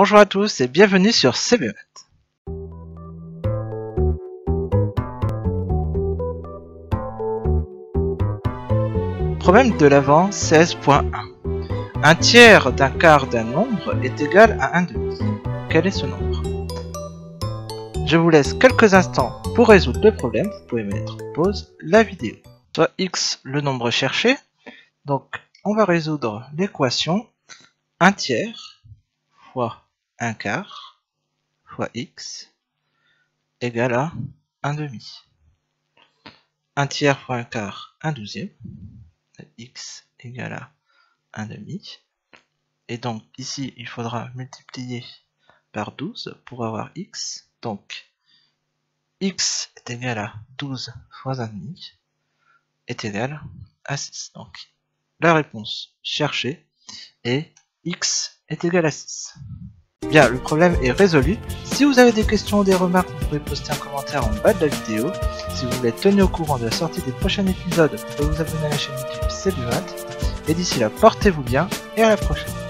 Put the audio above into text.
Bonjour à tous et bienvenue sur CBMet. Problème de l'avant 16.1 Un tiers d'un quart d'un nombre est égal à un demi. Quel est ce nombre? Je vous laisse quelques instants pour résoudre le problème. Vous pouvez mettre pause la vidéo. Soit x le nombre cherché. Donc on va résoudre l'équation 1 tiers fois 1 quart fois x égale à 1 demi. 1 tiers fois 1 quart, 1 douzième. x égale à 1 demi. Et donc ici, il faudra multiplier par 12 pour avoir x. Donc x est égal à 12 fois 1 demi est égal à 6. Donc la réponse cherchée est x est égal à 6. Bien, le problème est résolu. Si vous avez des questions ou des remarques, vous pouvez poster un commentaire en bas de la vidéo. Si vous voulez être tenu au courant de la sortie des prochains épisodes, vous pouvez vous abonner à la chaîne YouTube C'est Et d'ici là, portez-vous bien et à la prochaine.